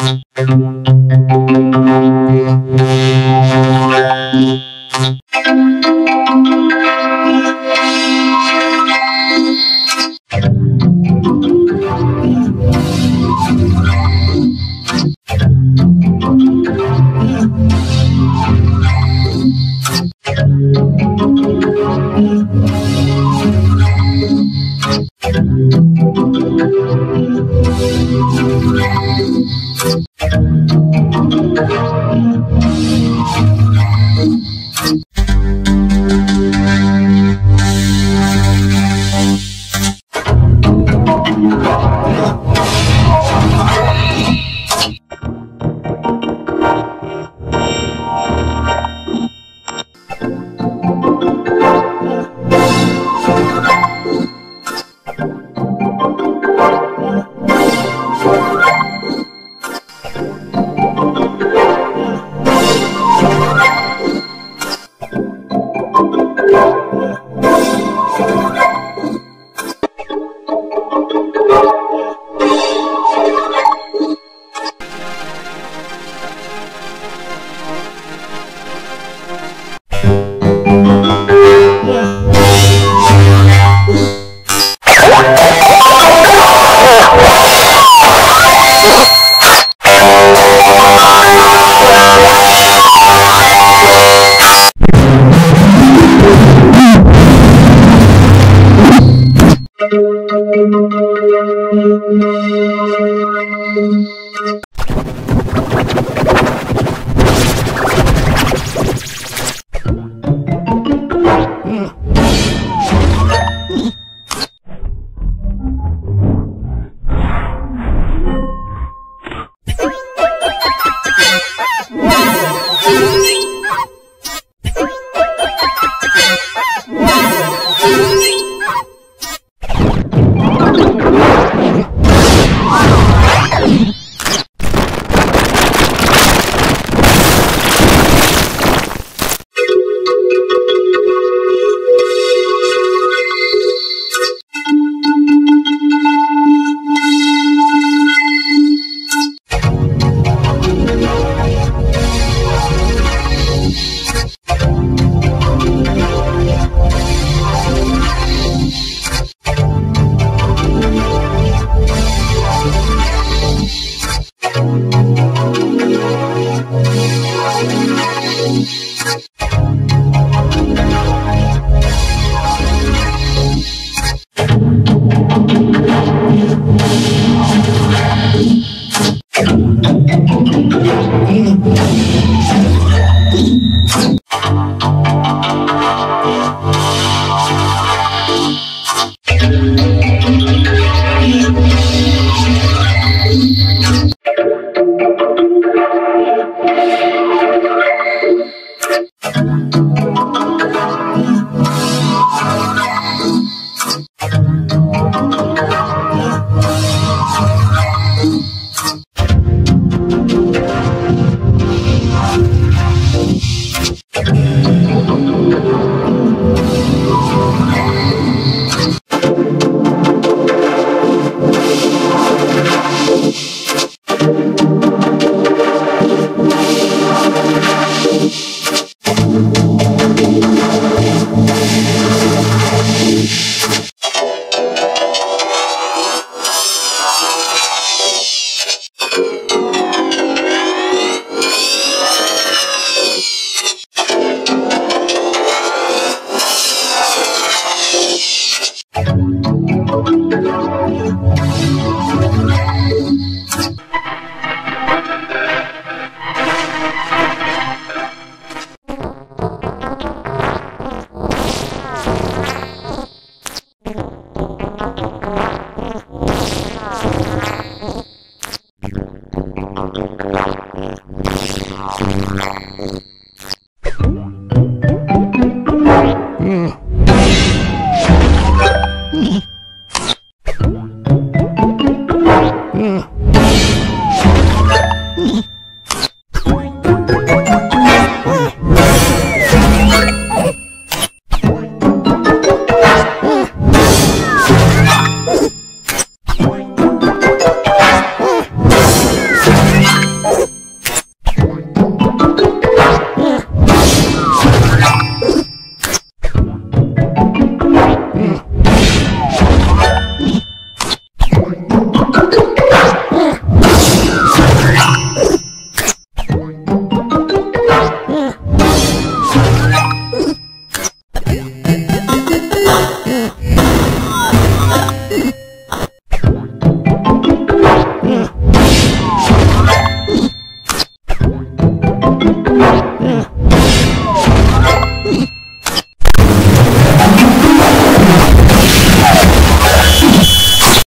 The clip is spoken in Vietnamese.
Thank you. Thank Mm. Mm-hmm.